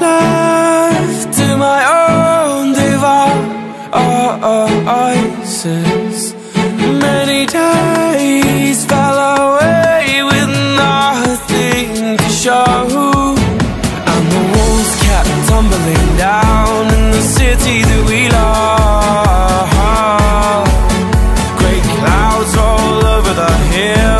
was left to my own devices Many days fell away with nothing to show. And the walls kept tumbling down in the city that we love. Great clouds all over the hill.